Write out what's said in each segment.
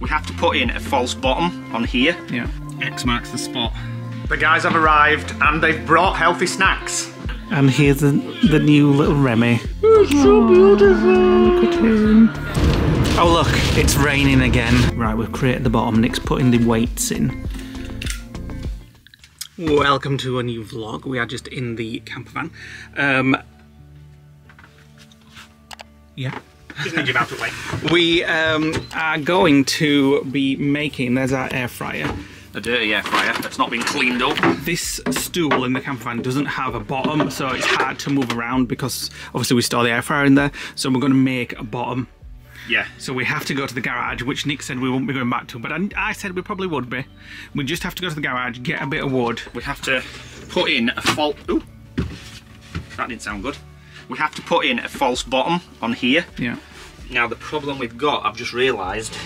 we have to put in a false bottom on here. Yeah. X marks the spot. The guys have arrived and they've brought healthy snacks. And here's the, the new little Remy. It's so beautiful. Look at him. Oh look, it's raining again. Right, we've created the bottom. Nick's putting the weights in. Welcome to a new vlog. We are just in the camper van. Um, yeah. Just need you about to wait. We um, are going to be making, there's our air fryer. A dirty air fryer that's not been cleaned up. This stool in the camper van doesn't have a bottom, so it's hard to move around because obviously we store the air fryer in there. So we're going to make a bottom. Yeah. So we have to go to the garage, which Nick said we won't be going back to, but I, I said we probably would be. We just have to go to the garage, get a bit of wood. We have to put in a fault. Ooh, that didn't sound good. We have to put in a false bottom on here. Yeah. Now the problem we've got, I've just realised,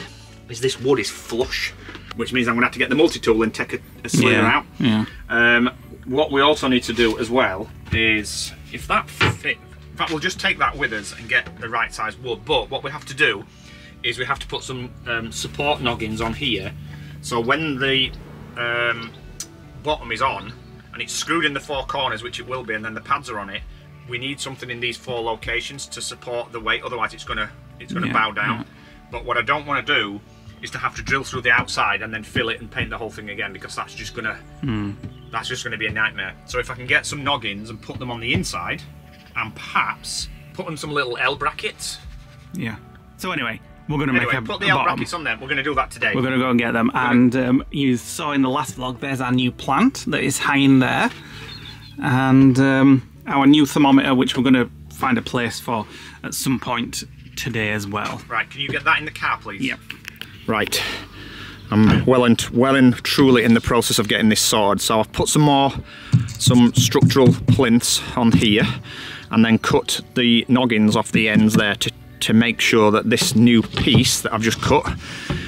is this wood is flush, which means I'm going to have to get the multi-tool and take a, a slither Yeah, out. yeah. Um, what we also need to do as well is, if that fit, in fact we'll just take that with us and get the right size wood, but what we have to do is we have to put some um, support noggins on here, so when the um, bottom is on, and it's screwed in the four corners, which it will be, and then the pads are on it, we need something in these four locations to support the weight, otherwise it's gonna it's gonna Yeah, bow down. yeah. But what I don't want to do is to have to drill through the outside and then fill it and paint the whole thing again because that's just gonna that's just gonna be a nightmare. So if I can get some noggins and put them on the inside, and perhaps put on some little L brackets. Yeah. So anyway, we're going to Anyway, make a, put the a L bottom. brackets on there. We're gonna do that today. We're going to go and get them. And um, you saw in the last vlog, there's our new plant that is hanging there. And um, our new thermometer, which we're going to find a place for at some point today as well. Right, can you get that in the car, please? Yep. Right. I'm well and well and truly in the process of getting this sorted. So I've put some more, some structural plinths on here, and then cut the noggins off the ends there to to make sure that this new piece that I've just cut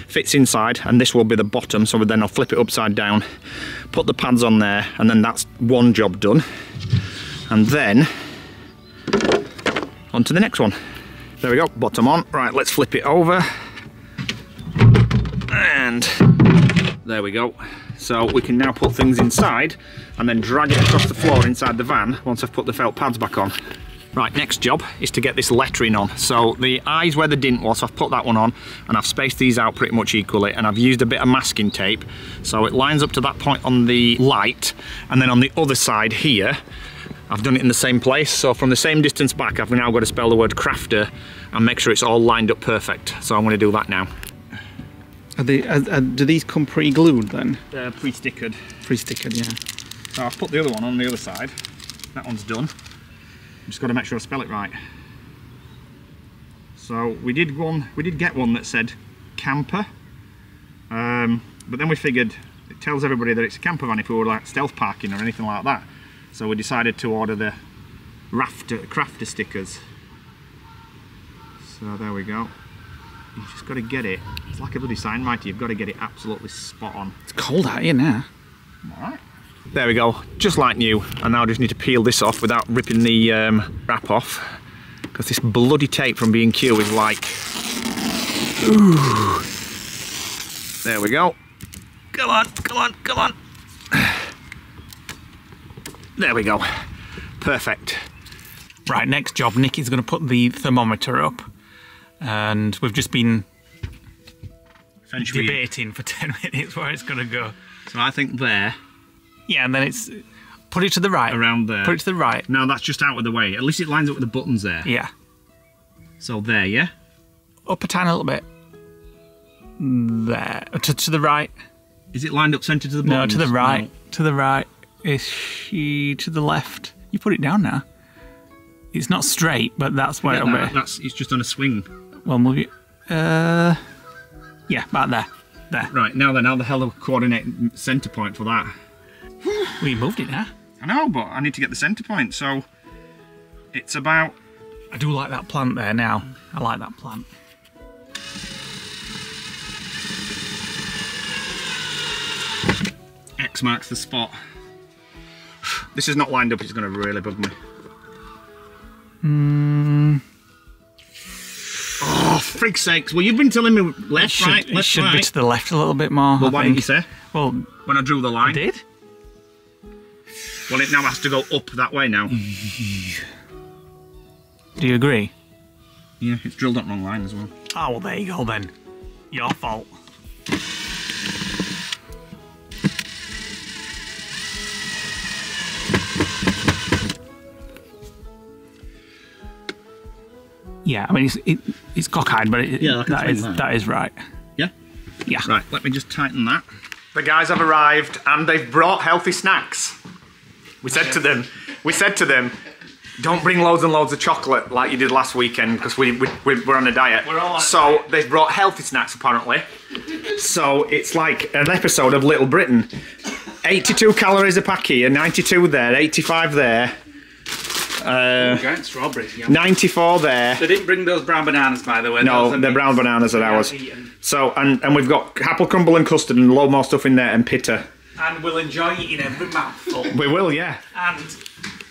fits inside, and this will be the bottom. So then I'll flip it upside down, put the pads on there, and then that's one job done. And then on to the next one. There we go, bottom on. Right, let's flip it over. And there we go. So we can now put things inside and then drag it across the floor inside the van once I've put the felt pads back on. Right, next job is to get this lettering on. So the eyes where the dint was, I've put that one on and I've spaced these out pretty much equally and I've used a bit of masking tape so it lines up to that point on the light and then on the other side here I've done it in the same place so from the same distance back I've now got to spell the word crafter and make sure it's all lined up perfect so I'm going to do that now. Are they, are, are- do these come pre-glued then? Uh, pre-stickered. Pre-stickered, yeah. So I've put the other one on the other side. That one's done. i Just got to make sure I spell it right. So we did one. We did get one that said camper, um, but then we figured it tells everybody that it's a camper van if we were like stealth parking or anything like that. So we decided to order the rafter crafter stickers. So there we go. You've just got to get it. It's like a bloody sign writer. You've got to get it absolutely spot on. It's cold out here now. Alright. There we go, just like new. And now I just need to peel this off without ripping the um, wrap off. Because this bloody tape from B&Q is like... Ooh. There we go. Come on, come on, come on. There we go. Perfect. Right, next job, Nicky's going to put the thermometer up. And we've just been debating for 10 minutes where it's going to go. So I think there, Yeah, and then it's put it to the right. around there. Put it to the right. Now that's just out of the way. At least it lines up with the buttons there. Yeah. So there, yeah? Up a tiny little bit. There. To, to the right. Is it lined up centre to the No, to the right. No. To the right. Is she to the left? You put it down now. It's not straight, but that's where Yeah, it'll that- be. that's, it's just on a swing. Well, move it. Uh, yeah, about there. There. Right, now then, how the hell do coordinate centre point for that? We moved it now. I know, but I need to get the centre point, so it's about I do like that plant there now. I like that plant. X marks the spot. This is not lined up, it's going to really bug me. Hmm. Oh, frig's sakes. Well, you've been telling me left, should, right, it left, should be to the left a little bit more. Well, I why didn't you say? Well, When I drew the I line. did. Well, it now has to go up that way now. Do you agree? Yeah, it's drilled up wrong line as well. Oh, well, there you go then. Your fault. Yeah, I mean it's it, it's cockeyed, but it, Yeah, I can that explain is that. that is right. Yeah? Yeah. Right, let me just tighten that. The guys have arrived and they've brought healthy snacks. We said to them, we said to them, don't bring loads and loads of chocolate like you did last weekend because we, we, we, we're on a diet. We're all on a so they've brought healthy snacks apparently. So it's like an episode of Little Britain. 82 calories a pack here, 92 there, 85 there, Uh, Giant strawberries. Yeah. 94 there. They didn't bring those brown bananas, by the way. No, Those are the brown bananas are ours. eaten. So, and, and we've got apple crumble and custard and a load more stuff in there and pitta. And we'll enjoy eating every mouthful. We will, yeah. and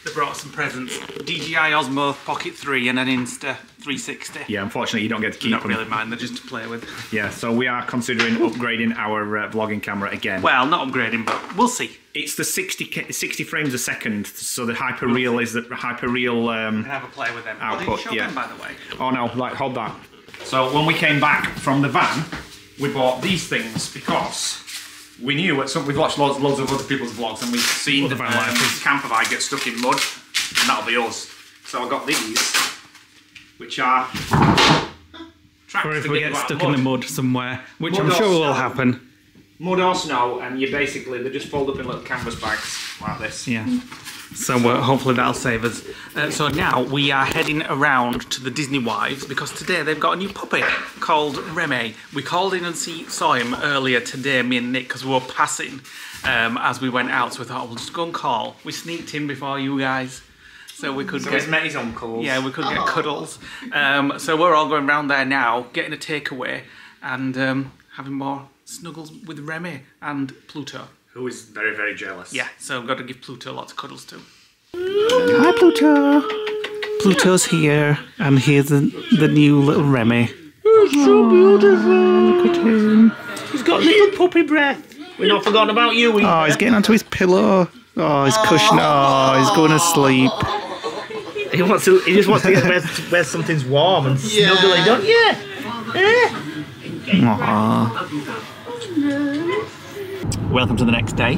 they brought some presents: DJI Osmo Pocket 3 and an Insta 360. Yeah, unfortunately, you don't get to keep Not them. really mine, they're just to play with. Yeah, so we are considering upgrading our uh, vlogging camera again. Well, not upgrading, but we'll see. it's the 60, 60 frames a second, so the hyper real is the hyper real. Um, Can have a play with them. Output, show yeah. them, by the way? oh no, like hold that. So when we came back from the van, we bought these things because we knew at some. We've watched loads, loads of other people's vlogs and we've seen the um, camper van get stuck in mud, and that'll be us. So I got these, which are. tracks Or if we get stuck of in the mud somewhere, which Mud I'm sure will happen. mud or snow, and you basically they just fold up in little canvas bags like this. Yeah. So uh, hopefully that'll save us. Uh, so now we are heading around to the Disney Wives because today they've got a new puppy called Remy. We called in and see, saw him earlier today, me and Nick, because we were passing um, as we went out. So we thought we'll just go and call. We sneaked in before you guys, so we could So get he's met his uncles. yeah we could get cuddles. Um, so we're all going round there now, getting a takeaway and um, having more snuggles with Remy and Pluto. Who is very, very jealous. Yeah, so I've got to give Pluto lots of cuddles too. Hi, Pluto. Pluto's here, and here's the, the new little Remy. So beautiful. Look at him. He's got little puppy breath. We're not forgotten about you. Oh, he's getting onto his pillow. Oh, he's cushioning. Oh, he's going to sleep. He wants to. He just wants to get where, where something's warm and snuggling, don't you? Eh? Welcome to the next day.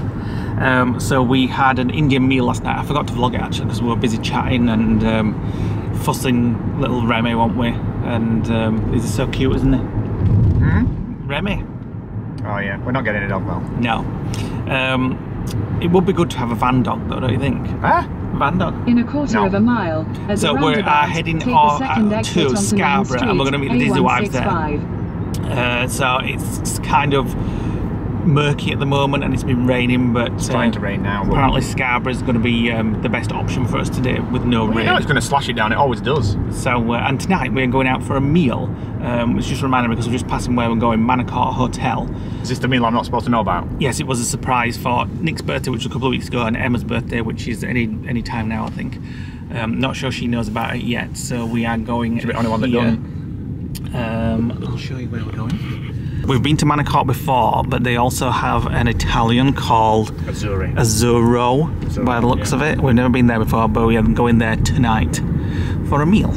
Um, so we had an Indian meal last night. I forgot to vlog it actually because we were busy chatting and um, fussing little Remy, weren't we? And um, he's so cute, isn't he? Remy? Oh yeah, we're not getting a dog though. No. Um, it would be good to have a van dog though, don't you think? Huh? Van dog. In a quarter No. of a mile, at So the we're, uh, heading take on, the second uh, exit to onto Main Scarborough, and we're gonna meet the Street, Disney wives there. Uh, so it's kind of murky at the moment and it's been raining, but It's starting uh, to rain now. Apparently Scarborough is going to be um, the best option for us today with no you rain. know it's going to slash it down. It always does. So, uh, and tonight we're going out for a meal. Um, it's just reminding me because we're just passing where we're going, Manacor Hotel. Is this the meal I'm not supposed to know about? Yes, it was a surprise for Nick's birthday, which was a couple of weeks ago, and Emma's birthday, which is any any time now, I think. Um, not sure she knows about it yet, so we are going. Be the only one that don't. Um, I'll show you where we're going. We've been to Manacor before, but they also have an Italian called Azzurri. Azzurro, by the looks yeah. of it. We've never been there before, but we are going there tonight for a meal.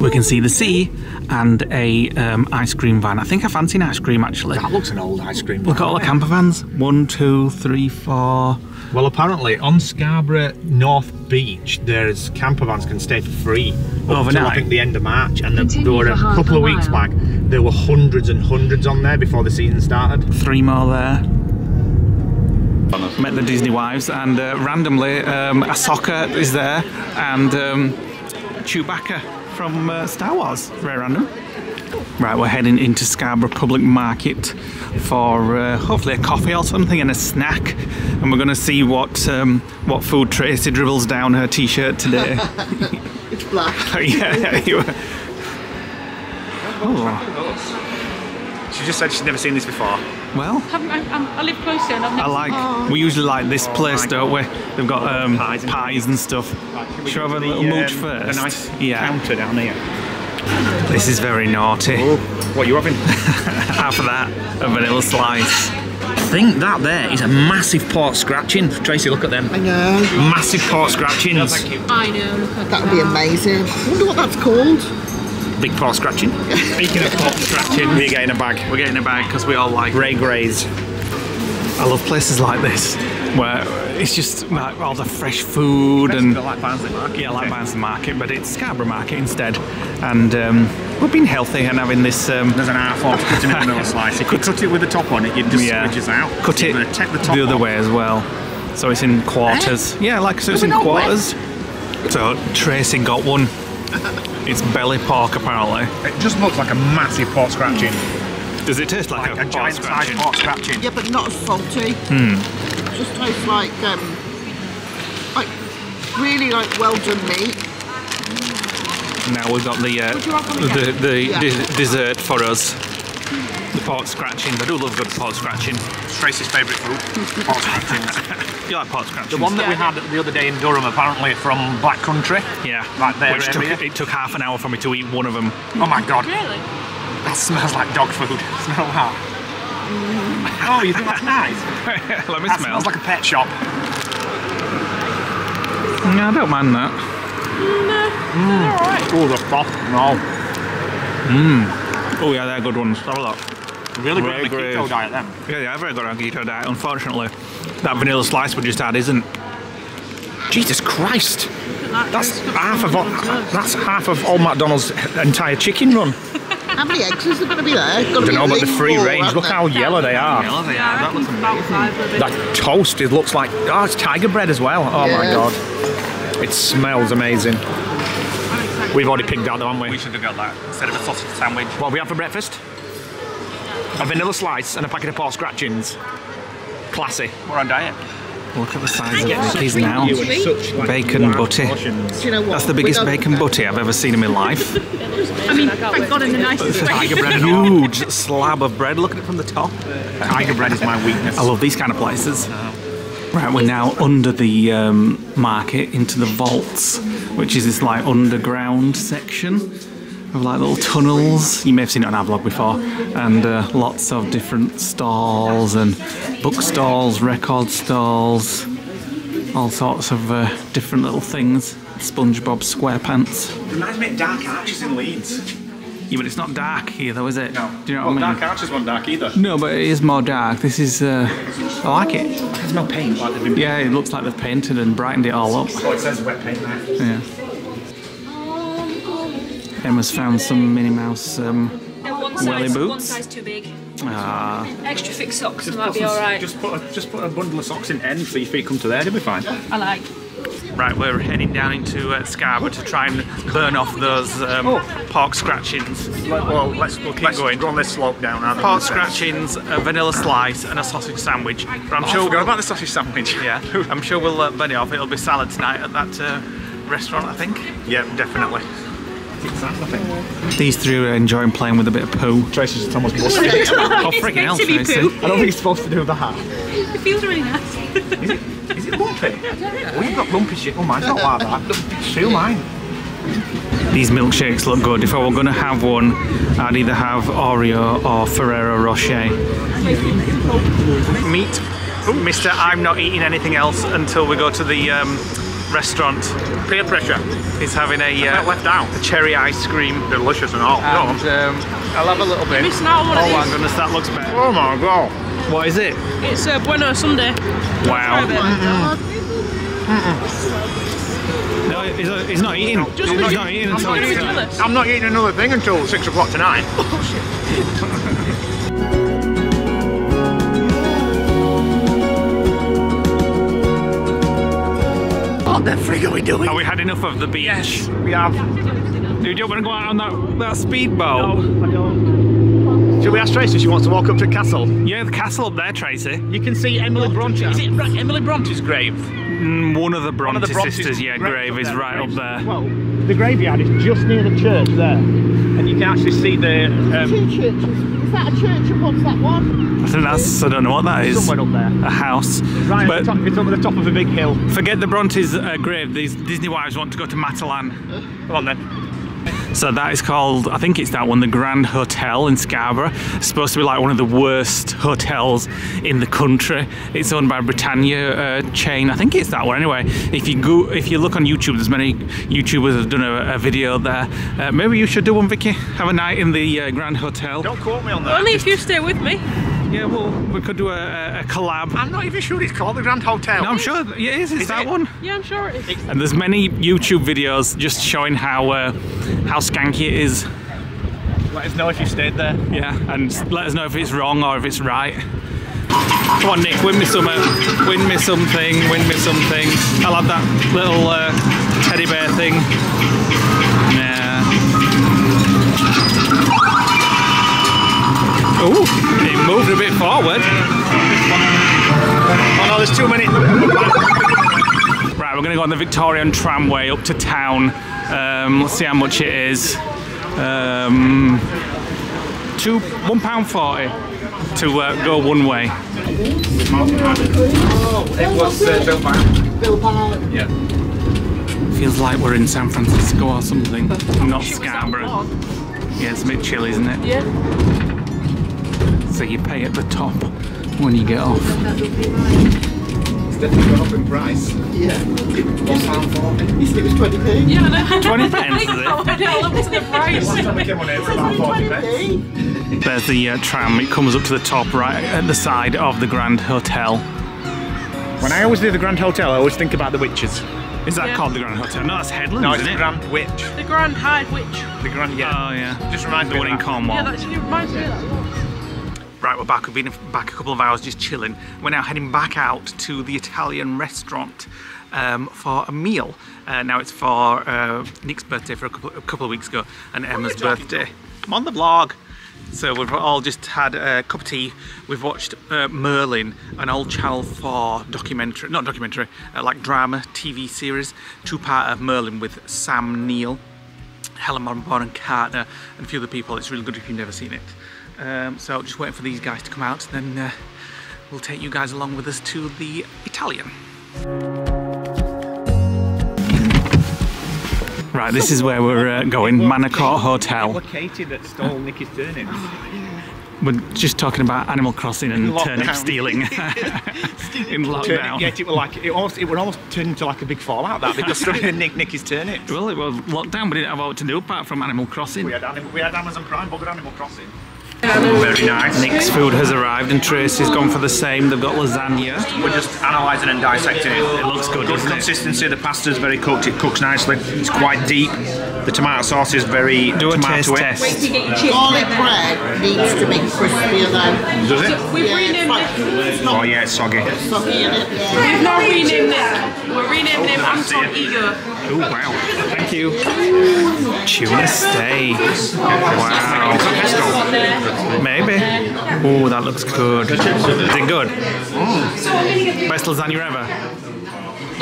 We can see the sea and a um, ice cream van. I think I fancy an ice cream actually. That looks an old ice cream. Look at all the camper vans. One, two, three, four. Well, apparently on Scarborough North Beach, there's camper vans can stay for free up until Overnight? I think the end of March, and there, there were a couple a of weeks back. There were hundreds and hundreds on there before the season started. Three more there. Met the Disney wives, and uh, randomly, um, Ahsoka is there, and um, Chewbacca from uh, Star Wars. Very random. Right, we're heading into Scarborough Public Market for uh, hopefully a coffee or something and a snack, and we're going to see what um, what food Tracy dribbles down her t-shirt today. It's black. oh, yeah, you- were. Oh, She just said she's never seen this before. Well, Haven't I, I'm, I live close here and I've I never like. We usually like this place, don't we? They've got um, Pies pies, and and stuff. Should Shall we have a little mooch first? A nice yeah. counter down here. This is very naughty. What are you having? Half of that, a vanilla slice. I think that there is a massive pork scratching. Tracy, look at them. I know. Massive pork scratchings. I know. Look at That would be amazing. I wonder what that's called. Big pork scratching. Speaking of pork scratching, We're getting a bag. we're getting a bag because we all like. Ray Grays. I love places like this where it's just like all the fresh food and like Barnsley Market. yeah, like Barnsley Market, but it's Scarborough Market instead. And um, we've been healthy and having this. Um, There's an half off cutting it vanilla slice. If you cut it with the top on it, just yeah, switches out. cut it the top other off. way as well. So it's in quarters. Yeah, like so it's in quarters. So Tracy got one. It's belly pork apparently. It just looks like a massive pork scratching. Does it taste like, Like a, a giant sized scratching? pork scratching. Yeah, but not as salty. Hmm. Just tastes like um, like really like well done meat. Now we've got the uh, Would you have one the, the Yeah. de- dessert for us. The pork scratching. I do love good pork scratching. It's Tracy's favourite food. Pork scratchings. You like pork scratching? The one that we had the other day in Durham, apparently from Black Country. Yeah, Like their Which took, it took half an hour for me to eat one of them. Oh my god, Really? that smells like dog food. Smell that. Oh, you think that's nice? Let me That smell. smells like a pet shop. No, I don't mind that. Mm, mm. Alright. Oh, the froth. No. Mm. Oh yeah, they're good ones. Have a look. Really good Very on the keto great. diet then. Yeah, yeah, very good on keto diet. Unfortunately, that vanilla slice we just had isn't. Jesus Christ. That's half of all, that's half of all McDonald's entire chicken run. How many eggs is there going to be there? I I don't know, but the free range. Look how yellow they are. Yeah, that looks about five of it. That toast, it looks like oh, it's tiger bread as well. Oh my god, it smells amazing. We've already picked out, though, haven't we? We should have got that instead of a sausage sandwich. What we have for breakfast? A vanilla slice and a packet of pork scratchings. Classy. We're on diet. Look at the size of these now. Sweet. Bacon butty. You know? That's the biggest don't- bacon butty I've ever seen in my life. I mean, thank God in the nicest way. Tiger bread and. Huge slab of bread. Look at it from the top. Tiger bread is my weakness. I love these kind of places. Right, we're now under the um, market into the vaults, which is this like underground section of like little tunnels. You may have seen it on our vlog before, and uh, lots of different stalls and book stalls, record stalls, all sorts of uh, different little things. SpongeBob SquarePants. Reminds me of Dark Arches in Leeds. Yeah, but it's not dark here, though, is it? No. Do you know well, what I mean? Dark Arches wasn't dark either. No, but it is more dark. This is. Uh, I like it. There's no paint. Like been... Yeah, it looks like they've painted and brightened it all up. Oh, it says wet paint there. Yeah. Emma's found some Minnie Mouse. Um, Welly size, one boots? size too big. ah, Extra thick socks Just might put be alright. Just put, a, just put a bundle of socks in end so your feet come to there, they'll be fine. I like. right, we're heading down into uh, Scarborough to try and burn off those um, pork scratchings. Well, let's, we'll keep let's going. Go on this slope down. aren't? Pork scratchings, a vanilla slice, and a sausage sandwich. But I'm Oh, sure. forgot about the sausage sandwich. yeah, I'm sure we'll uh, burn it off. It'll be salad tonight at that uh, restaurant, I think. Yeah, definitely. It's that, I think. These three are enjoying playing with a bit of poo. Tracy's just almost busted. Oh, freaking hell, Tracy. poo. I don't think you're supposed to do that. It feels really nice. Is it lumpy? Oh, you've got lumpy shit. Oh, mine's not like that. Feel mine. These milkshakes look good. If I were going to have one, I'd either have Oreo or Ferrero Rocher. Meat. Mister, I'm not eating anything else until we go to the um, restaurant. Peer pressure. He's having a, Not uh, left out. a cherry ice cream. Delicious and all. And um, I'll have a little bit. Missing out on one Oh of my goodness, that looks better. Oh my god. What is it? It's a Bueno sundae. Wow. Try No, he's, he's not eating. Just he's not eating I'm until not it's even done. jealous. I'm not eating another thing until six o'clock tonight. what the frig are we doing? Have we had enough of the beach? Yes, we have. Do you want to go out on that, that speedboat? No, I don't. Should we ask Tracy if she wants to walk up to the castle? Yeah, the castle up there, Tracy. You can see Emily Bronte. Is it right, Emily Bronte's grave? Mm, One of the Bronte, of the Bronte sisters, yeah, grave is right up there. Well, the graveyard is just near the church there, and you can actually see the um, Two churches. Is that a church and what's that one? I think that's, I don't know what that is. somewhere up there. A house. Right, But at the top, it's up at the top of a big hill. forget the Brontes uh, grave. These Disney wives want to go to Matalan. Come on then. So that is called, I think it's that one, the Grand Hotel in Scarborough. It's supposed to be like one of the worst hotels in the country. It's owned by a Britannia uh, chain. I think it's that one anyway. If you go, if you look on YouTube, there's many YouTubers have done a, a video there. Uh, maybe you should do one, Vicky. Have a night in the uh, Grand Hotel. Don't quote me on that. Only if you stay with me. Yeah, well, we could do a, a, a collab. I'm not even sure it's called the Grand Hotel. No, I'm sure it is. It's Is that it? one. Yeah, I'm sure it is. And there's many YouTube videos just showing how uh, how skanky it is. Let us know if you stayed there. Yeah, and let us know if it's wrong or if it's right. Come on, Nick, win me some, uh, win me something, win me something. I'll have that little uh, teddy bear thing. Nah. Ooh, it moved a bit forward. Oh no, there's too many. Right, we're gonna go on the Victorian tramway up to town. Um, let's see how much it is. Um, two, one pound forty to uh, go one way. It was uh, built by. Bilbao. Yeah. Feels like we're in San Francisco or something, not Scarborough. Yeah, it's a bit chilly, isn't it? Yeah. So you pay at the top when you get off. It's definitely gone up in price. Yeah. One pound forty. You said it was 20p? Yeah, I know. 20 pence, is it? I know, look the price. Came on here for about forty pence. 20p? There's the uh, tram, it comes up to the top right at the side of the Grand Hotel. When I always do the Grand Hotel, I always think about the witches. Is that Yeah. called the Grand Hotel? No, that's Headlands, No, it's isn't the it? Grand Witch. The Grand High Witch. The Grand, yeah. Oh yeah. Just reminds the me one of in that. Cornwall. Yeah, that actually reminds me of that. Right, we're back. We've been back a couple of hours just chilling. We're now heading back out to the Italian restaurant um, for a meal. Uh, now it's for uh, Nick's birthday for a couple, a couple of weeks ago and Emma's birthday. I'm on the vlog. So we've all just had a cup of tea. We've watched uh, Merlin, an old Channel 4 documentary, not documentary, uh, like drama TV series, two-part of Merlin with Sam Neill. Helen Bonham Carter and a few other people. It's really good if you've never seen it. Um, so just waiting for these guys to come out, then uh, we'll take you guys along with us to the Italian. Right, this is where we're uh, going, Manor Hotel. Katie that stole Nicky's turnips. We're just talking about Animal Crossing and Lockdown. turnip stealing in Turnip lockdown. gate, it was like it almost it would almost turn into like a big fallout that because somebody nicked Nicky's turnips. Well, it was locked down. We didn't have what to do apart from Animal Crossing. We had, anim- we had Amazon Prime, but we had Animal Crossing. Very nice. Nick's food has arrived and Tracy's gone for the same. They've got lasagna. We're just analysing and dissecting it. It looks good, Good doesn't it? consistency. The pasta's very cooked. It cooks nicely. It's quite deep. The tomato sauce is very Do a taste tomatoey. test. Garlic bread needs to be crispier though. Does it? We've Yeah, renamed it. Oh yeah, it's soggy. It's soggy in it. Yeah. We've now renamed it. We're renaming him oh, Anton Ego. Oh wow! Thank you. Tuna steak. Wow. Maybe. Oh, that looks good. Is it good? Best lasagna ever.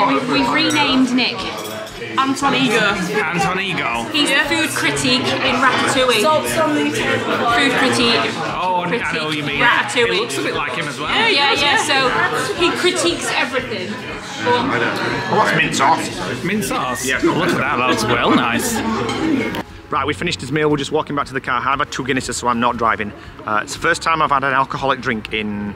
We've, we've renamed Nick. Anton Ego. Anton Ego. He's the food critique in Ratatouille. Food critique. Oh, I know what you mean. Ratatouille. It looks a bit like him as well. Yeah, yeah, so he critiques everything. That's mint sauce. Mint sauce. Yeah. Oh, look at that. That looks well nice. Right, we finished his meal. We're just walking back to the car. I've had two Guinnesses, so I'm not driving. Uh, it's the first time I've had an alcoholic drink in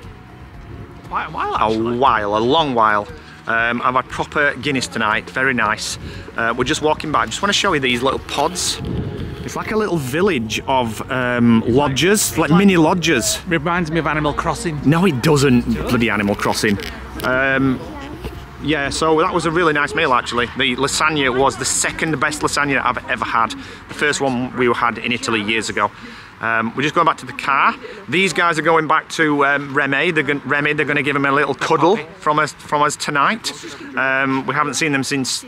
Quite a while a while, a long while. Um, I've had proper Guinness tonight, very nice. Uh, we're just walking back. I just want to show you these little pods. It's like a little village of um, lodges, like mini lodges. Reminds me of Animal Crossing. No, it doesn't, bloody Animal Crossing. Um, yeah, so that was a really nice meal actually. The lasagna was the second best lasagna I've ever had. The first one we had in Italy years ago. Um, we're just going back to the car. These guys are going back to um, Remy. They're going, Remy. They're going to give him a little cuddle from us from us tonight. Um, we haven't seen them since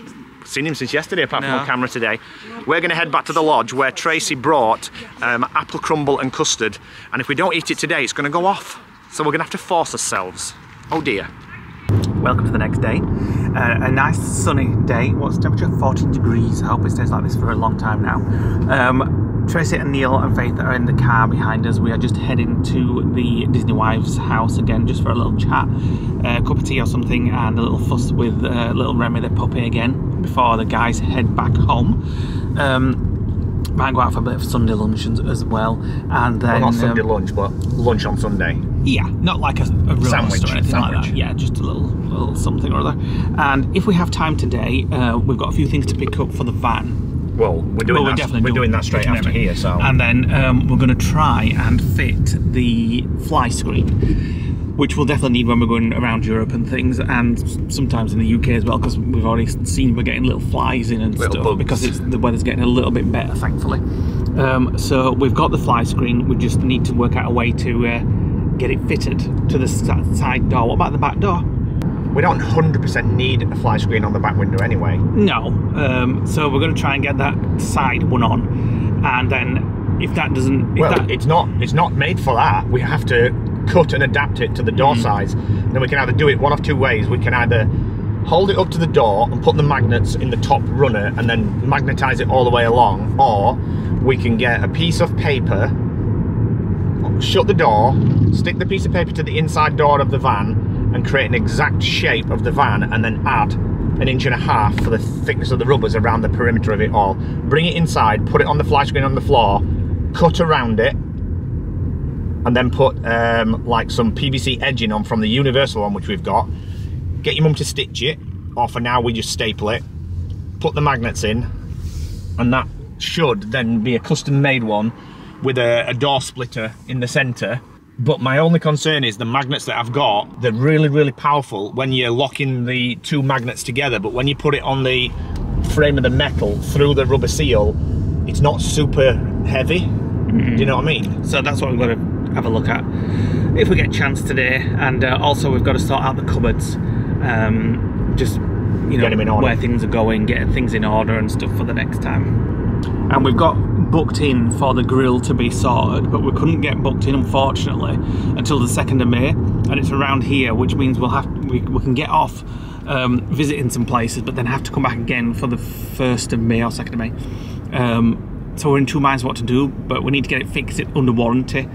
seen him since yesterday, apart from No. on camera today. We're going to head back to the lodge where Tracy brought um, apple crumble and custard. And if we don't eat it today, it's going to go off. So we're going to have to force ourselves. Oh dear. Welcome to the next day. Uh, a nice sunny day. What's the temperature? 14 degrees. I hope it stays like this for a long time now. Um, Tracy and Neil and Faith are in the car behind us. We are just heading to the Disney Wives house again, just for a little chat, a cup of tea or something, and a little fuss with uh, little Remy the puppy again before the guys head back home. Um, might go out for a bit of Sunday lunch as- as well, and then Well, not Sunday um, lunch, but lunch on Sunday. Yeah, not like a, a roast Sandwich, or anything like that. Yeah, just a little, little something or other. And if we have time today, uh, we've got a few things to pick up for the van. Well, we're doing Well, we're that. definitely we're doing- that straight after here. So And then um, we're going to try and fit the fly screen, which we'll definitely need when we're going around Europe and things, and sometimes in the UK as well, because we've already seen we're getting little flies in and Little stuff bugs. because it's, the weather's getting a little bit better, thankfully. Um, so we've got the fly screen. We just need to work out a way to uh, get it fitted to the side door. What about the back door? we don't 100% need a fly screen on the back window anyway. No. Um, so we're going to try and get that side one on, and then if that doesn't, if Well, that, it's not. It's not made for that. We have to cut and adapt it to the Mm. door size. Then we can either do it one of two ways. We can either hold it up to the door and put the magnets in the top runner and then magnetize it all the way along, or we can get a piece of paper, shut the door, stick the piece of paper to the inside door of the van, and create an exact shape of the van, and then add an inch and a half for the thickness of the rubbers around the perimeter of it all. Bring it inside, put it on the fly screen on the floor, cut around it, and then put um, like some PVC edging on from the universal one which we've got. Get your mum to stitch it, or for now we just staple it. Put the magnets in, and that should then be a custom made one with a, a door splitter in the centre. But my only concern is the magnets that I've got, they're really, really powerful when you're locking the two magnets together. But when you put it on the frame of the metal through the rubber seal, it's not super heavy. Do you know what I mean? So that's what we've going to have a look at if we get a chance today. And uh, also we've got to sort out the cupboards. Um, just you know Get 'em in order. where things are going, get things in order and stuff for the next time. And we've got booked in for the grill to be sorted, but we couldn't get booked in unfortunately until the second of May, and it's around here, which means we'll have we, we can get off um, visiting some places, but then have to come back again for the first of May or second of May. Um, so we're in two minds what to do, but we need to get it fixed under warranty,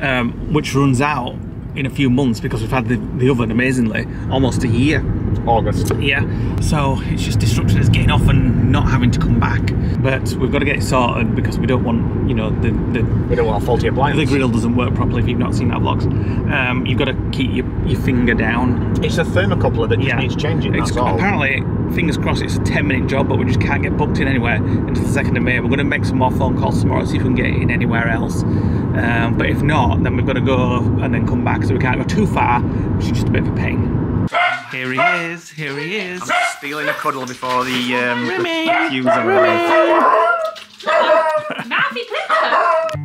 um, which runs out in a few months because we've had the, the oven amazingly almost a year. August. Yeah, so it's just disrupting us getting off and not having to come back. But we've got to get it sorted because we don't want, you know, the the, We don't want a faulty appliance. the grill doesn't work properly if you've not seen that vlogs. Um, you've got to keep your, your finger down. It's a thermocoupler that just Yeah, needs changing. It's, all. apparently, fingers crossed, it's a 10 minute job, but we just can't get booked in anywhere until the 2nd of May. We're going to make some more phone calls tomorrow, see if we can get it in anywhere else. Um, but if not, then we've got to go and then come back, so we can't go too far, which is just a bit of a pain. Here he is, here he is. I'm Stealing a cuddle before the um, Remy. the fuse on the Matthew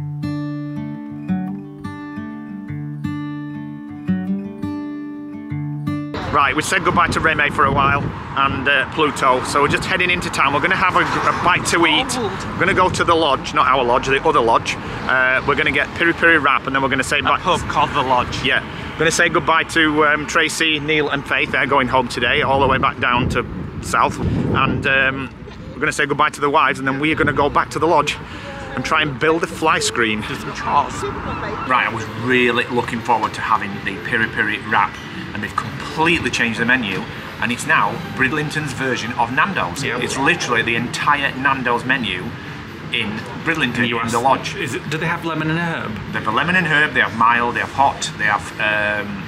Right, we said goodbye to Remy for a while and uh, Pluto, so we're just heading into town. We're going to have a, a bite to eat. We're going to go to the lodge, not our lodge, the other lodge. Uh, we're going to get piri piri wrap and then we're going to say A bye. pub called The Lodge. Yeah, we're going to say goodbye to um, Tracy, Neil, and Faith. They're going home today, all the way back down to south, and um, we're going to say goodbye to the wives, and then we're going to go back to the lodge and try and build a fly screen. Do some chores. Right, I was really looking forward to having the piri piri wrap, and they've completely changed the menu, and it's now Bridlington's version of Nando's. Yeah. It's literally the entire Nando's menu in Bridlington You in the lodge. Is it, do they have lemon and herb? They have a lemon and herb, they have mild, they have hot, they have um,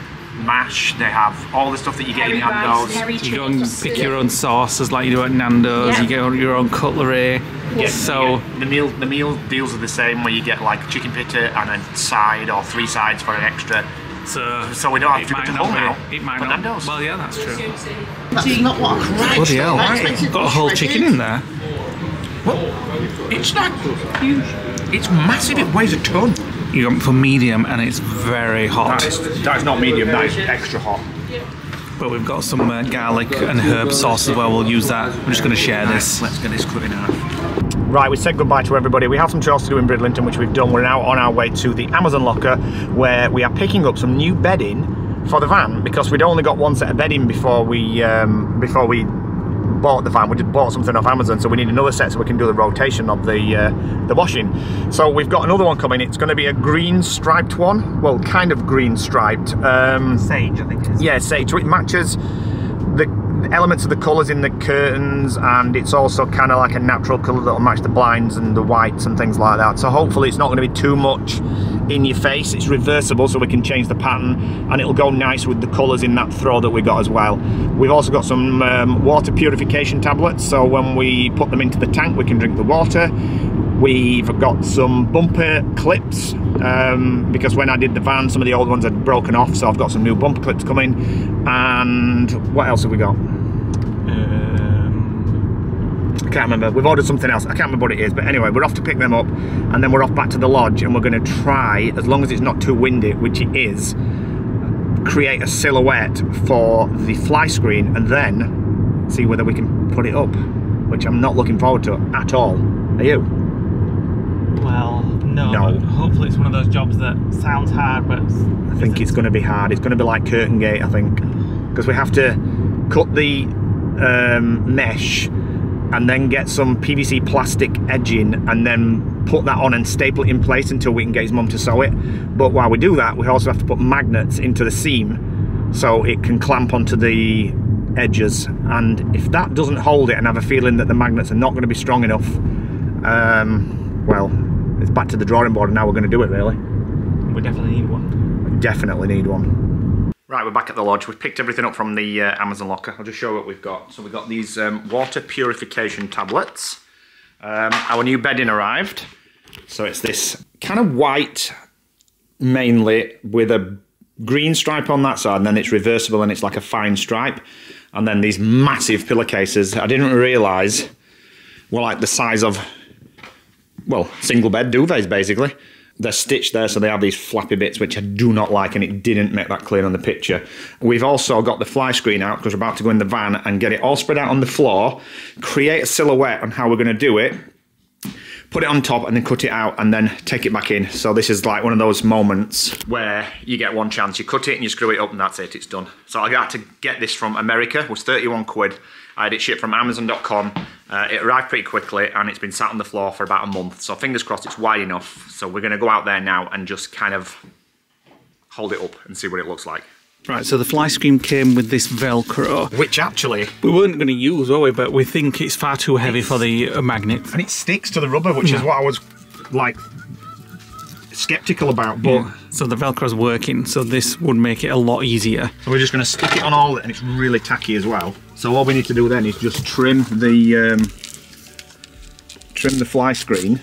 mash, they have all the stuff that you get in Hairy Nando's. rice, You go and pick your own sauces like you do at Nando's. Yeah. You get your own cutlery. Yeah, so yeah. the meal the meal deals are the same where you get like chicken pitta and a side or three sides for an extra. So So we don't have to go might to not home be- now It might for not. Nando's. Well, yeah, that's true. That's not what I crashed. Bloody hell! I expected Got a whole chicken in there. It's not huge. It's massive. It weighs a ton. You got for medium, and it's very hot. that is not medium. That is extra hot. But we've got some uh, garlic and herb sauce as well. We'll use that. I'm just going to share this. Let's get this cut in half. Right, we said goodbye to everybody. We have some chores to do in Bridlington, which we've done. We're now on our way to the Amazon locker, where we are picking up some new bedding for the van because we'd only got one set of bedding before we um, before we bought the van. We just bought something off Amazon, so we need another set so we can do the rotation of the uh, the washing. So we've got another one coming. It's going to be a green striped one. Well, kind of green striped. Um, Sage, I think it is. yeah, sage. So it matches elements of the colours in the curtains, and it's also kind of like a natural colour that'll match the blinds and the whites and things like that. So hopefully it's not going to be too much in your face. It's reversible, so we can change the pattern, and it'll go nice with the colours in that throw that we got as well. We've also got some um, water purification tablets, so when we put them into the tank, we can drink the water. We've got some bumper clips um, because when I did the van, some of the old ones had broken off, so I've got some new bumper clips coming. And what else have we got? Um, I can't remember. We've ordered something else. I can't remember what it is, but anyway, we're off to pick them up, and then we're off back to the lodge, and we're going to try, as long as it's not too windy, which it is, create a silhouette for the fly screen, and then see whether we can put it up, which I'm not looking forward to at all. Are you? well, no. No. but Hopefully, it's one of those jobs that sounds hard, but I think it's going to be hard. It's going to be like curtain gate, I think, because we have to cut the um, mesh and then get some PVC plastic edging and then put that on and staple it in place until we can get his mum to sew it. But while we do that, we also have to put magnets into the seam so it can clamp onto the edges. And if that doesn't hold it, and I have a feeling that the magnets are not going to be strong enough, um, well, it's back to the drawing board, and now we're going to do it really we definitely need one. definitely need one. Right, we're back at the lodge. We've picked everything up from the uh, Amazon locker. I'll just show you what we've got. So we've got these um, water purification tablets. Um, our new bedding arrived. So it's this kind of white mainly with a green stripe on that side and then it's reversible and it's like a fine stripe. And then these massive pillowcases. I didn't realise were like the size of, well, single bed duvets basically they're stitched there so they have these flappy bits which I do not like and it didn't make that clear on the picture. We've also got the fly screen out because we're about to go in the van and get it all spread out on the floor, create a silhouette on how we're going to do it, put it on top and then cut it out and then take it back in. So this is like one of those moments where you get one chance, you cut it and you screw it up and that's it, it's done. So I got to get this from America, it was 31 quid. I had it shipped from Amazon.com. Uh, it arrived pretty quickly and it's been sat on the floor for about a month. So fingers crossed it's wide enough. So we're gonna go out there now and just kind of hold it up and see what it looks like. Right, so the fly screen came with this Velcro. Which actually, We weren't going to use, were we? But we think it's far too heavy for the uh, magnet. and it sticks to the rubber, which is what I was like skeptical about. But So the Velcro's working, so this would make it a lot easier. So we're just going to stick it on all, and it's really tacky as well. So all we need to do then is just trim the um, trim the fly screen.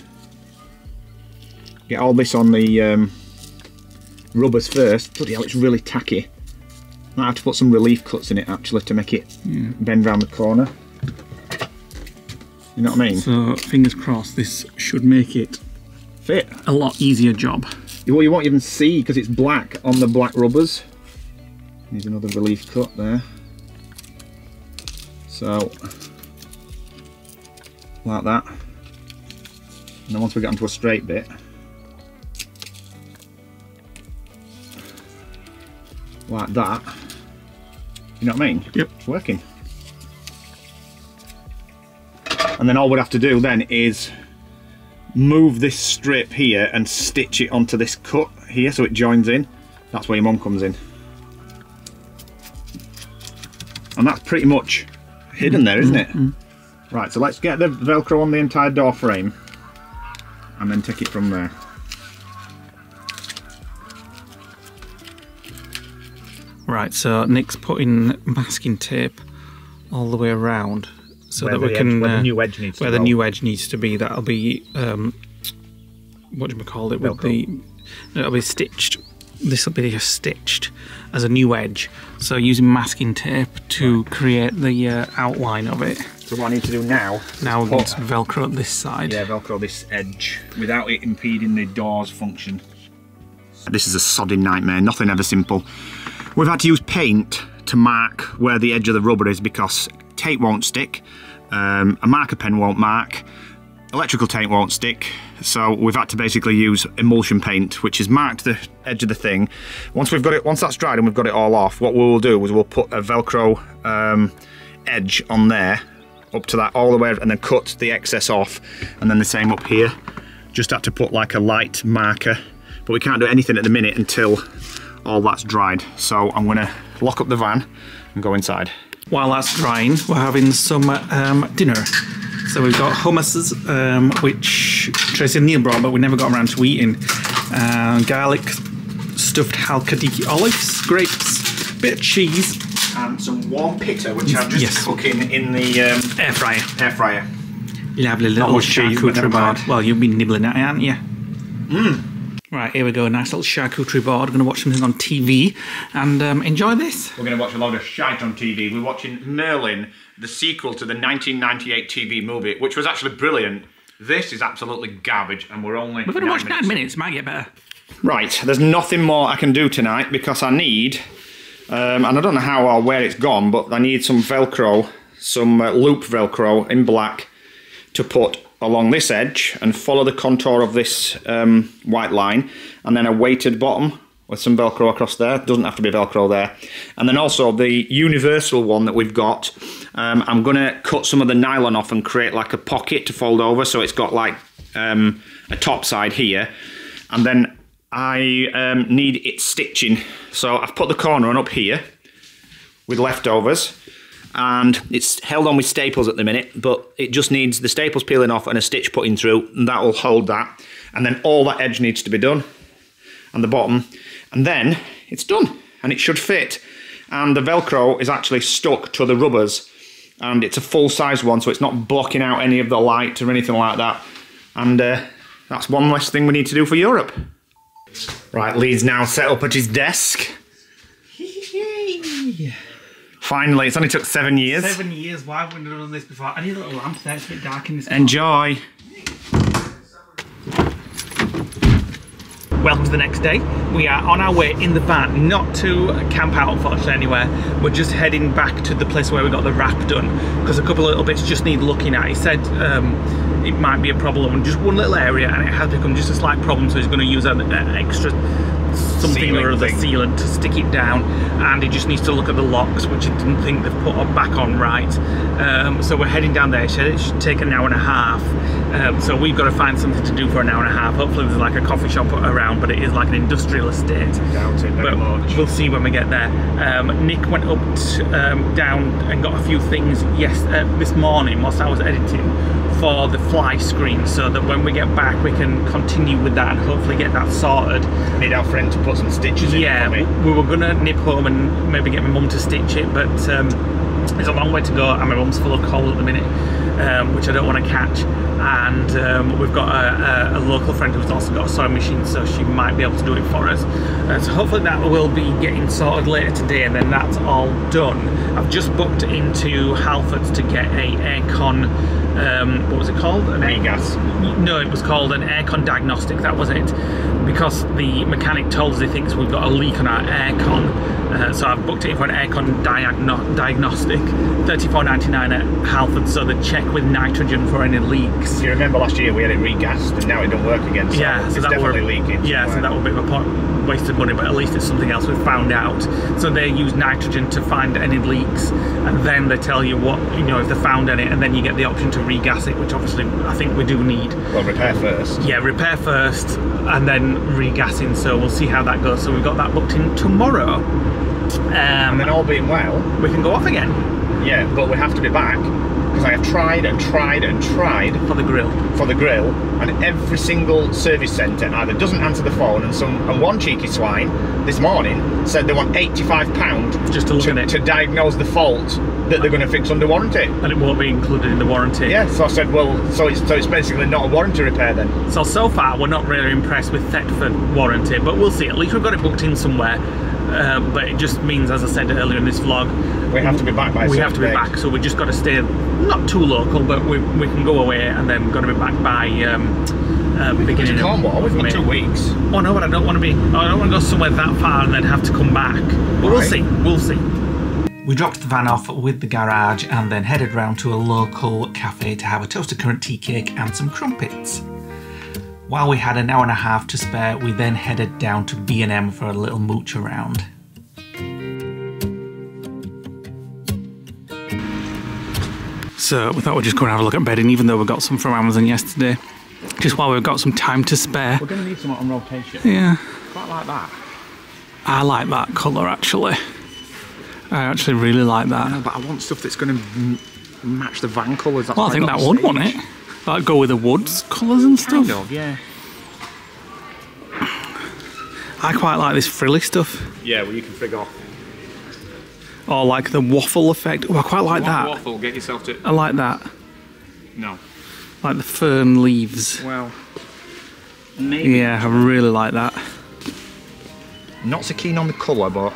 Get all this on the um, rubbers first. Bloody hell, it's really tacky. Might have to put some relief cuts in it actually to make it bend round the corner. You know what I mean? So fingers crossed, this should make it Fit. a lot easier job. Well, you won't even see because it's black on the black rubbers. Needs another relief cut there. So, like that. And then once we get onto a straight bit, like that. You know what I mean? Yep. It's working. And then all we'd have to do then is move this strip here and stitch it onto this cut here so it joins in. That's where your mum comes in. And that's pretty much hidden there, isn't it? Right, so let's get the Velcro on the entire door frame and then take it from there. Right, so Nick's putting masking tape all the way around so Where that we the edge- can where the uh, new edge needs to where the new edge needs to be. That'll be um, what do we call it? With the it'll be stitched. This will be just stitched as a new edge. So using masking tape to create the uh, outline of it. So what I need to do now, Now we're going Put- to Velcro up this side. yeah, Velcro this edge without it impeding the door's function. This is a sodding nightmare, nothing ever simple. We've had to use paint to mark where the edge of the rubber is because tape won't stick, um, a marker pen won't mark, electrical tape won't stick, so we've had to basically use emulsion paint, which has marked the edge of the thing. Once we've got it, once that's dried and we've got it all off, what we'll do is we'll put a Velcro um, edge on there, up to that all the way, and then cut the excess off, and then the same up here. Just had to put like a light marker, but we can't do anything at the minute until all that's dried. So I'm gonna lock up the van and go inside. While that's drying, we're having some um, dinner. So we've got hummuses, um, which Tracy and Neil brought, but we never got around to eating. Uh, garlic stuffed halkidiki olives, grapes, bit of cheese, And some warm pitta, which I'm just Yes. cooking in the um, air fryer. air fryer. Lovely little much cheese, but charcuterie board. Well, you've been nibbling at it, haven't you? Right, here we go. Nice little charcuterie board. We're Going to watch something on TV and um, enjoy this. We're going to watch a load of shite on TV. We're watching Merlin, the sequel to the 1998 TV movie, which was actually brilliant. This is absolutely garbage, and we're only. We're going to watch nine minutes. Might get better. Right, there's nothing more I can do tonight because I need, um, and I don't know how or where it's gone, but I need some Velcro, some uh, loop Velcro in black to put along this edge and follow the contour of this um, white line, and then a weighted bottom with some Velcro across there. Doesn't have to be Velcro there. And then also the universal one that we've got, um, I'm to cut some of the nylon off and create like a pocket to fold over so it's got like um, a top side here. And then I um, need it stitching. So I've put the corner on up here with leftovers and it's held on with staples at the minute but it just needs the staples peeling off and a stitch putting through and that will hold that. And then all that edge needs to be done and the bottom. And then it's done and it should fit. And the velcro is actually stuck to the rubbers. And it's a full size one so it's not blocking out any of the light or anything like that. And uh, that's one less thing we need to do for Europe. Right Leigh's now set up at his desk finally it's only took seven years Seven years. Why haven't we done this before? I need a little lamp there. It's a bit dark in this. enjoy Welcome to the next day. We are on our way in the van, not to camp out unfortunately anywhere. We're just heading back to the place where we got the wrap done because a couple of little bits just need looking at. He said um, it might be a problem in just one little area and it has become just a slight problem so he's going to use an extra something Sealing or other thing. sealant to stick it down and he just needs to look at the locks which he didn't think they've put back on right. Um, so we're heading down there. It should take an hour and a half um, so we've got to find something to do for an hour and a half hopefully there's like a coffee shop around but it is like an industrial estate Doubt it but much. we'll see when we get there um, Nick went up um, down and got a few things yes uh, this morning whilst I was editing for the fly screen so that when we get back we can continue with that and hopefully get that sorted need our friend to put some stitches yeah, in me. we were gonna nip home and maybe get my mum to stitch it, but um, there's a long way to go, and my mum's full of cold at the minute, um, which I don't want to catch. And um, we've got a, a, a local friend who's also got a sewing machine, so she might be able to do it for us. Uh, so hopefully that will be getting sorted later today, and then that's all done. I've just booked into Halfords to get a aircon. Um, what was it called? An air- Regas. no, it was called an aircon diagnostic. That was it, because the mechanic told us he thinks we've got a leak on our aircon. Uh, so I've booked it in for an aircon diagno- diagnostic, thirty-four ninety-nine at Halford. So they check with nitrogen for any leaks. You remember last year we had it regassed and now it don't work again? So yeah, so it's that definitely were, leaking. Yeah, so that would be a point, wasted money, but at least it's something else we've found out. So they use nitrogen to find any leaks, and then they tell you what you know if they found any, and then you get the option to regas it, which obviously I think we do need. well repair first. yeah, repair first and then regassing. So we'll see how that goes. So we've got that booked in tomorrow. Um, And then all being well, we can go off again yeah, but we have to be back because I have tried and tried and tried for the grill. for the grill, and every single service centre either doesn't answer the phone, and some and one cheeky swine this morning said they want eighty-five pound Just to look at it. to diagnose the fault that they're going to fix under warranty. And it won't be included in the warranty. Yeah, so I said, well, so it's so it's basically not a warranty repair then. So so far we're not really impressed with Thetford warranty, but we'll see. At least we've got it booked in somewhere. Um, but it just means, as I said earlier in this vlog, We have to be back by we have to be back. So we just got to stay not too local, but we, we can go away and then got to be back by um, um, beginning To Cornwall, of we've got two weeks. Oh no, but I don't want to be. I don't want to go somewhere that far and then have to come back. But we'll see. We'll see. We dropped the van off with the garage and then headed round to a local cafe to have a toasted currant tea cake and some crumpets. While we had an hour and a half to spare, we then headed down to B&M for a little mooch around. So we thought we'd just go and have a look at bedding, even though we got some from Amazon yesterday. Just while we've got some time to spare. We're going to need some on rotation. Yeah, Quite like that. I like that colour actually. I actually really like that. No, but I want stuff that's going to match the van colours. That's Well, I think that the would, stage. wouldn't it? Like go with the woods colours and stuff. Kind of, yeah. I quite like this frilly stuff. Yeah, well, you can figure off. Or like the waffle effect. Oh, I quite like that. Waffle, get yourself to. I like that. No. Like the fern leaves. Well, maybe. Yeah, I really like that. Not so keen on the colour, but.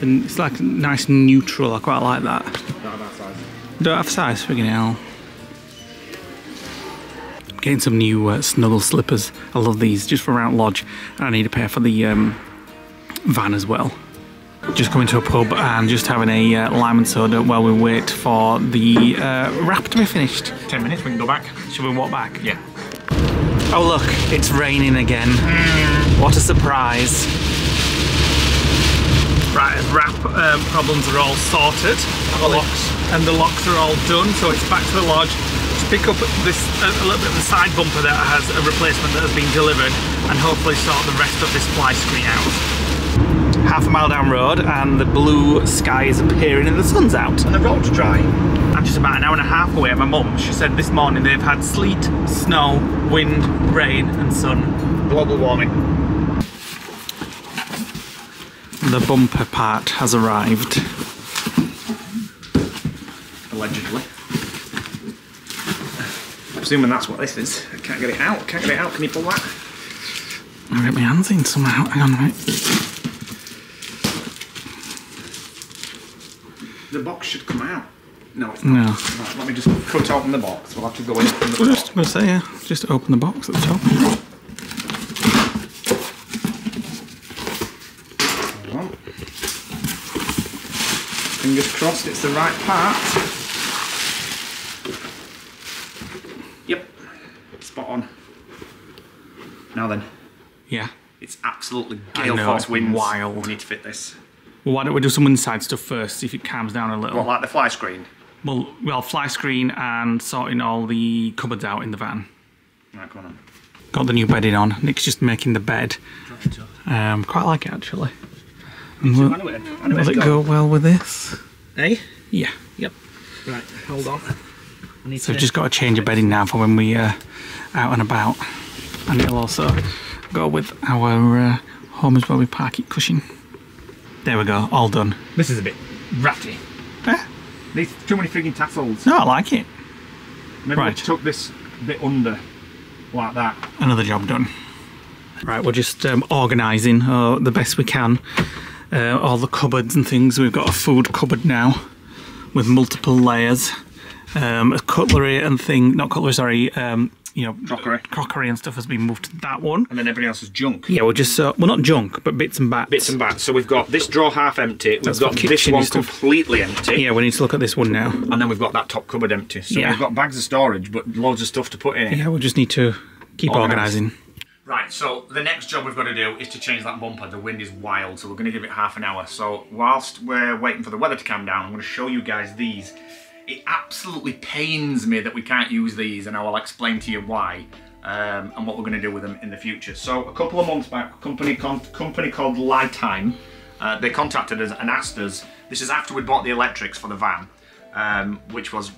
And it's like nice neutral. I quite like that. Don't that size. Don't have size, friggin' hell. Getting some new uh, snuggle slippers. I love these just for around lodge. And I need a pair for the um, van as well. Just coming to a pub and just having a uh, lime and soda while we wait for the uh, wrap to be finished. Ten minutes, we can go back. Should we walk back? Yeah. Oh look, it's raining again. What a surprise. Right, wrap um, problems are all sorted. The locks. And the locks are all done, so it's back to the lodge pick up this a, a little bit of the side bumper that has a replacement that has been delivered and hopefully sort the rest of this fly screen out. Half a mile down road and the blue sky is appearing and the sun's out. And the road's dry. I'm just about an hour and a half away at my mum. She said this morning they've had sleet, snow, wind, rain and sun. Global warming. The bumper part has arrived. Allegedly. I'm assuming that's what this is. I can't get it out. Can't get it out. Can you pull that? I'll get my hands in somehow. Hang on minute. The box should come out. No, it's not. No. Right, let me just cut open the box. We'll have to go in from the Well, top. just gonna say, yeah, just open the box at the top. Fingers crossed it's the right part. Yep. Spot on. Now then, Yeah. it's absolutely I gale know, force winds. wild. We need to fit this. Well, why don't we do some inside stuff first, see if it calms down a little. What, like the fly screen? Well, well, fly screen and sorting all the cupboards out in the van. Right, come on. Got the new bedding on. Nick's just making the bed. Um, quite like it actually. And will, will it go well with this? Eh? Yeah. Yep. Right, hold on. I need So to we've just got to change a bedding now for when we uh, out and about, and it'll also go with our uh, home is where we park it cushion. There we go, all done. This is a bit ratty. Eh? These too many frigging tassels. No, I like it. Maybe Right. we tuck this bit under, like that. Another job done. Right, we're just um, organising uh, the best we can. Uh, all the cupboards and things. We've got a food cupboard now with multiple layers. Um, a cutlery and thing, not cutlery, sorry. Um, you know, Crockery. crockery and stuff has been moved to that one. And then everything else is junk. Yeah, we're just uh, well, not junk, but bits and bats. Bits and bats. So we've got this drawer half empty. We've That's got for this kitchen one stuff. completely empty. Yeah, we need to look at this one now. And then we've got that top cupboard empty. So Yeah. we've got bags of storage, but loads of stuff to put in. Yeah, we just need to keep organising. Right, so the next job we've got to do is to change that bumper. The wind is wild, so we're going to give it half an hour. So whilst we're waiting for the weather to calm down, I'm going to show you guys these. It absolutely pains me that we can't use these, and I will explain to you why um, and what we're going to do with them in the future. So a couple of months back, a company, company called LiTime, uh, they contacted us and asked us, this is after we bought the electrics for the van, um, which was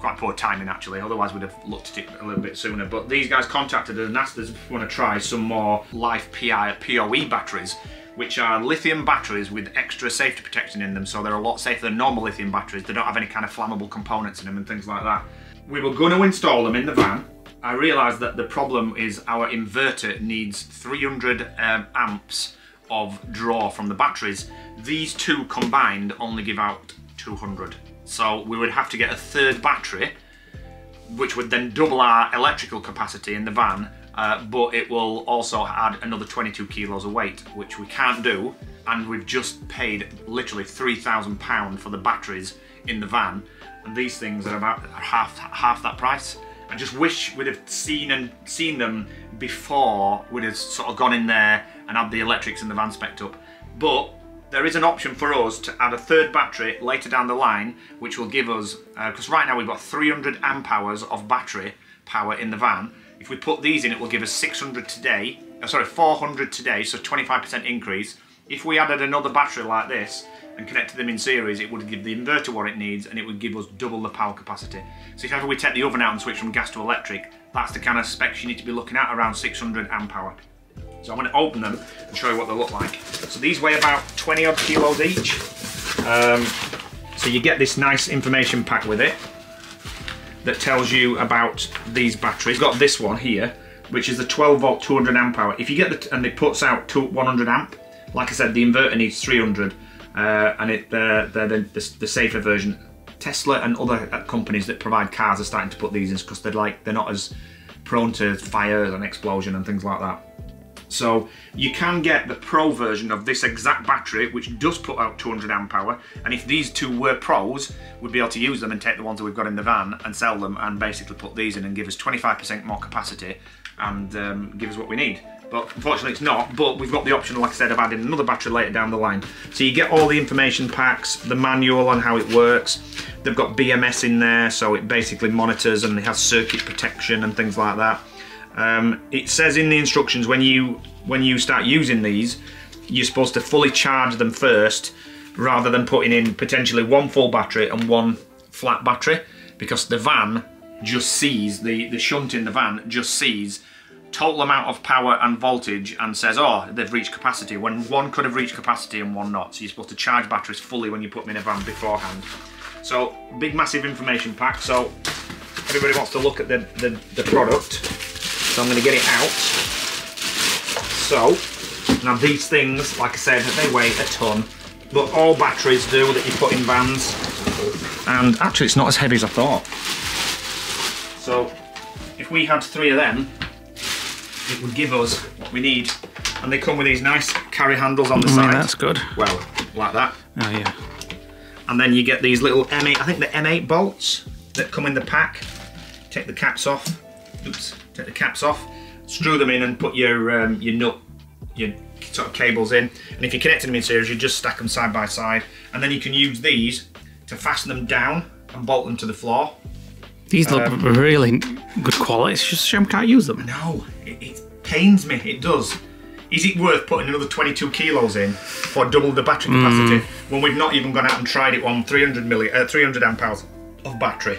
quite poor timing actually, otherwise we'd have looked at it a little bit sooner. But these guys contacted us and asked us if we want to try some more Life PI, PoE batteries, which are lithium batteries with extra safety protection in them, so they're a lot safer than normal lithium batteries. They don't have any kind of flammable components in them and things like that. We were going to install them in the van. I realised that the problem is our inverter needs 300 um, amps of draw from the batteries. These two combined only give out 200. So we would have to get a third battery, which would then double our electrical capacity in the van uh, but it will also add another 22 kilos of weight, which we can't do. And we've just paid literally £3,000 for the batteries in the van, and these things are about half half that price. I just wish we'd have seen and seen them before we'd have sort of gone in there and had the electrics in the van specced up. But there is an option for us to add a third battery later down the line, which will give us, because uh, right now we've got 300 amp hours of battery power in the van. If we put these in, it will give us 600 today, uh, sorry, 400 today, so 25% increase. If we added another battery like this and connected them in series, it would give the inverter what it needs and it would give us double the power capacity. So if ever we take the oven out and switch from gas to electric, that's the kind of specs you need to be looking at, around 600 amp hour. So I'm going to open them and show you what they look like. So these weigh about 20 odd kilos each. Um, so you get this nice information pack with it that tells you about these batteries. Got this one here, which is the 12 volt 200 amp hour. If you get the, and it puts out 100 amp, like I said, the inverter needs 300, uh, and it uh, they're the, the, the safer version. Tesla and other uh, companies that provide cars are starting to put these in because they're like they're not as prone to fires and explosion and things like that. So you can get the Pro version of this exact battery, which does put out 200 amp hour. And if these two were Pros, we'd be able to use them and take the ones that we've got in the van and sell them and basically put these in and give us 25% more capacity and um, give us what we need. But unfortunately it's not, but we've got the option, like I said, of adding another battery later down the line. So you get all the information packs, the manual on how it works. They've got BMS in there, so it basically monitors and it has circuit protection and things like that. Um, it says in the instructions when you when you start using these, you're supposed to fully charge them first, rather than putting in potentially one full battery and one flat battery, because the van just sees the the shunt in the van just sees total amount of power and voltage and says, oh, they've reached capacity, when one could have reached capacity and one not. So you're supposed to charge batteries fully when you put them in a van beforehand. So, big massive information pack. So, everybody wants to look at the, the, the product. So I'm going to get it out. So, now these things, like I said, they weigh a ton, but all batteries do that you put in vans. And actually it's not as heavy as I thought. So, if we had three of them, it would give us what we need. And they come with these nice carry handles on the I side. that's good. Well, like that. Oh yeah. And then you get these little M8, I think the M8 bolts that come in the pack. Take the caps off. Oops. Take the caps off. Screw them in and put your um, your nut, your sort of cables in. And if you're connecting them in series, you just stack them side by side. And then you can use these to fasten them down and bolt them to the floor. These look Um, really good quality. It's just a shame we can't use them. No, it, it pains me. It does. Is it worth putting another 22 kilos in for double the battery capacity when we've not even gone out and tried it on 300 milli, uh, 300 amp hours of battery?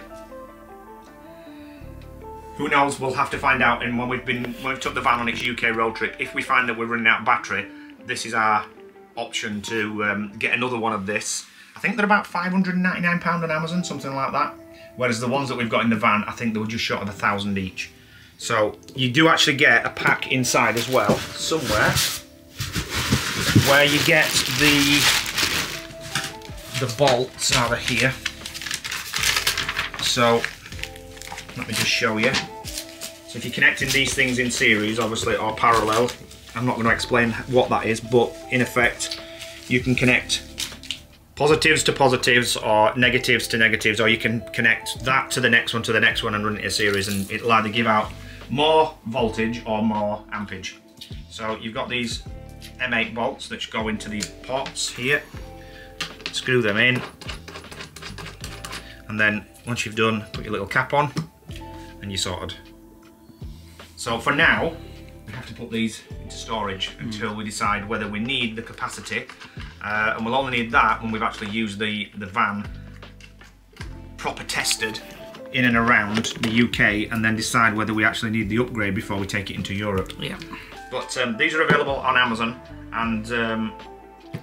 Who knows? We'll have to find out. And when we've been when we've took the van on its UK road trip, if we find that we're running out of battery, this is our option to um, get another one of this. I think they're about 599 pound on Amazon, something like that. Whereas the ones that we've got in the van, I think they were just short of a thousand each. So you do actually get a pack inside as well, somewhere, where you get the the bolts out of here. So let me just show you. So if you're connecting these things in series, obviously, or parallel, I'm not going to explain what that is, but in effect, you can connect positives to positives or negatives to negatives, or you can connect that to the next one to the next one and run it in a series, and it'll either give out more voltage or more ampage. So you've got these M8 bolts that go into these pots here. Screw them in, and then once you've done, put your little cap on, and you're sorted. So for now, we have to put these into storage until we decide whether we need the capacity, uh, and we'll only need that when we've actually used the, the van proper tested in and around the UK, and then decide whether we actually need the upgrade before we take it into Europe. Yeah. But um, these are available on Amazon, and um,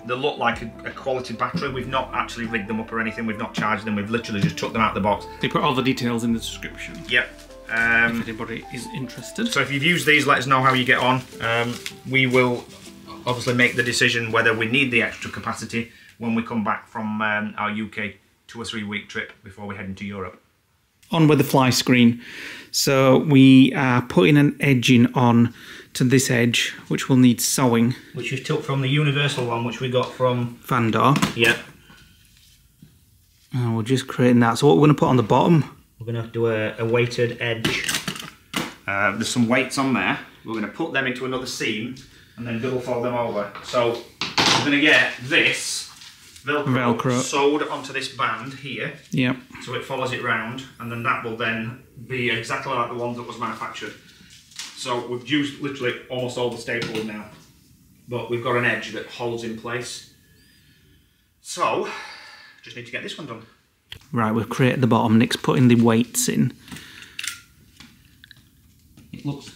they look like a, a quality battery. We've not actually rigged them up or anything. We've not charged them. We've literally just took them out of the box. They put all the details in the description Yep. Um, if anybody is interested. so if you've used these, let us know how you get on. Um, we will obviously make the decision whether we need the extra capacity when we come back from um, our UK two or three week trip before we head into Europe. on with the fly screen. So we are putting an edging on to this edge, which will need sewing. Which we took from the universal one, which we got from. Vandor. Yep. And we're just creating that. So what we're going to put on the bottom? We're going to do a, a weighted edge. Uh, there's some weights on there. We're going to put them into another seam and then double fold them over. So we're going to get this Velcro, Velcro. sewed onto this band here, Yep. so it follows it round, and then that will then be exactly like the one that was manufactured. So we've used literally almost all the staples now, but we've got an edge that holds in place. So just need to get this one done. Right, we've created the bottom. Nick's putting the weights in. It looks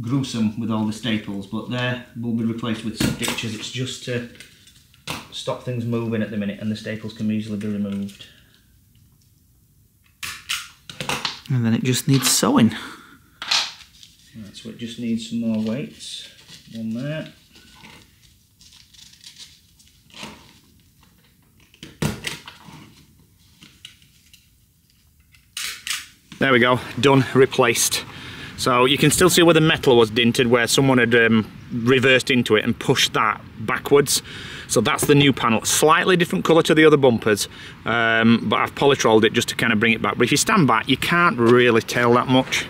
gruesome with all the staples, but there will be replaced with stitches. It's just to stop things moving at the minute, and the staples can easily be removed. And then it just needs sewing. Right, so it just needs some more weights. One there. There we go, done, replaced. So you can still see where the metal was dinted, where someone had um, reversed into it and pushed that backwards. So that's the new panel, slightly different colour to the other bumpers, um, but I've polytrolled it just to kind of bring it back. But if you stand back, you can't really tell that much.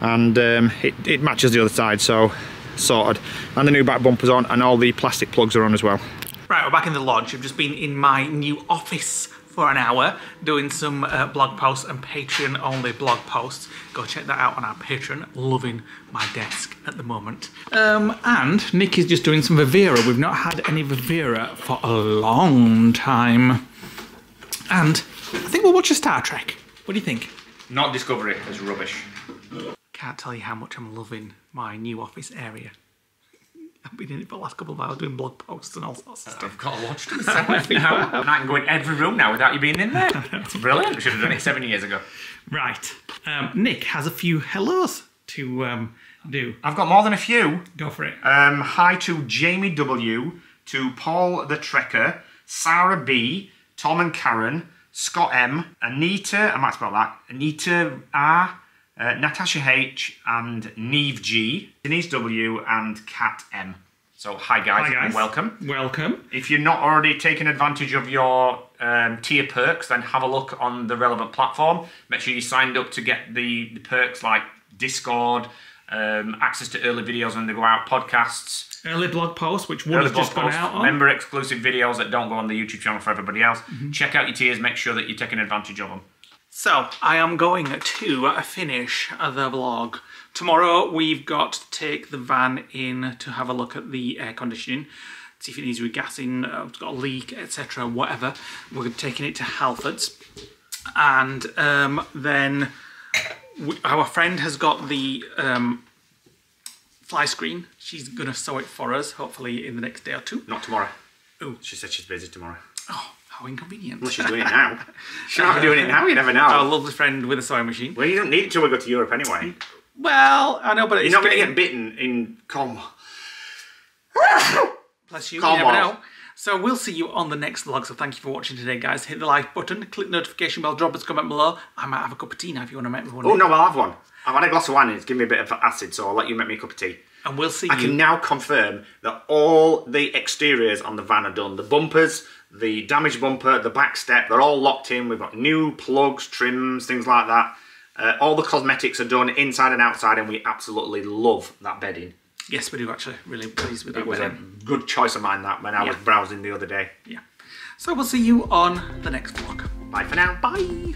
And um, it, it matches the other side, so sorted. And the new back bumper's on, and all the plastic plugs are on as well. Right, we're back in the lodge. I've just been in my new office for an hour doing some uh, blog posts and Patreon only blog posts. Go check that out on our Patreon. Loving my desk at the moment. Um, and Nick is just doing some Vivera. We've not had any Vivera for a long time. And I think we'll watch a Star Trek. What do you think? Not Discovery, it's rubbish. Can't tell you how much I'm loving my new office area. I've been in it for the last couple of hours doing blog posts and all sorts of stuff. I've got to watch this now. and I can go in every room now without you being in there. It's brilliant. We should have done it seven years ago. Right. Um, Nick has a few hellos to um, do. I've got more than a few. Go for it. Um, hi to Jamie W, to Paul the Trekker, Sarah B, Tom and Karen, Scott M, Anita, I might spell that, Anita R, uh, Natasha H, and Neve G, Denise W, and Kat M. So hi guys, Hi, guys. and welcome. Welcome. If you're not already taking advantage of your um, tier perks, then have a look on the relevant platform. Make sure you signed up to get the, the perks like Discord, um, access to early videos when they go out, podcasts, Early blog posts, which one has just gone out on. member exclusive videos that don't go on the YouTube channel for everybody else. Mm-hmm. Check out your tiers, make sure that you're taking advantage of them. So, I am going to finish the vlog. Tomorrow we've got to take the van in to have a look at the air conditioning, see if it needs regassing, uh, it's got a leak, etc., whatever. We're taking it to Halfords. And um, then we, our friend has got the um, fly screen. She's going to sew it for us, hopefully in the next day or two. Not tomorrow. Oh. She said she's busy tomorrow. Oh, how inconvenient. Well, she's doing it now. she's not doing it now, you never know. Our lovely friend with a sewing machine. Well, you don't need it till we go to Europe anyway. Well, I know, but You're not going to get bitten in Cornwall. Bless you. Come you never know. So we'll see you on the next vlog. So thank you for watching today, guys. Hit the like button, click the notification bell, drop us a comment below. I might have a cup of tea now if you want to make me one. Oh, no, I'll have one. I've had a glass of wine and it's given me a bit of acid, so I'll let you make me a cup of tea. And we'll see I you. can now confirm that all the exteriors on the van are done. The bumpers, the damaged bumper, the back step, they're all locked in. We've got new plugs, trims, things like that. Uh, all the cosmetics are done inside and outside, and we absolutely love that bedding. Yes, we do actually. Really pleased with that. It was a good choice of mine that when I was browsing the other day. Yeah. So we'll see you on the next vlog. Bye for now. Bye.